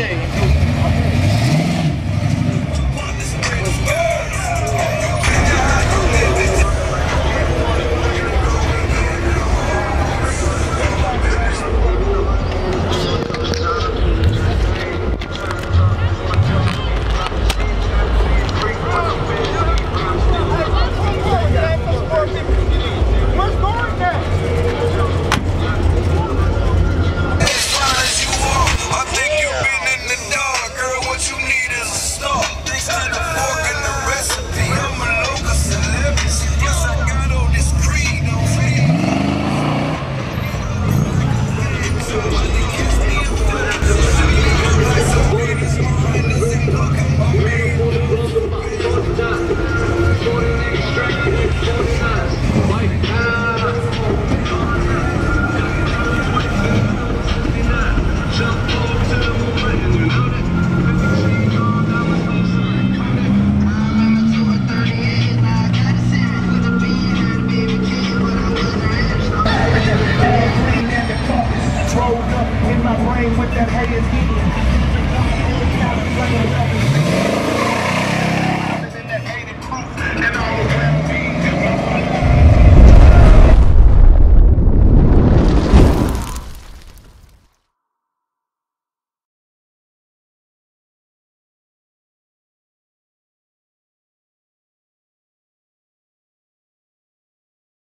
day. my brain with that hey is getting.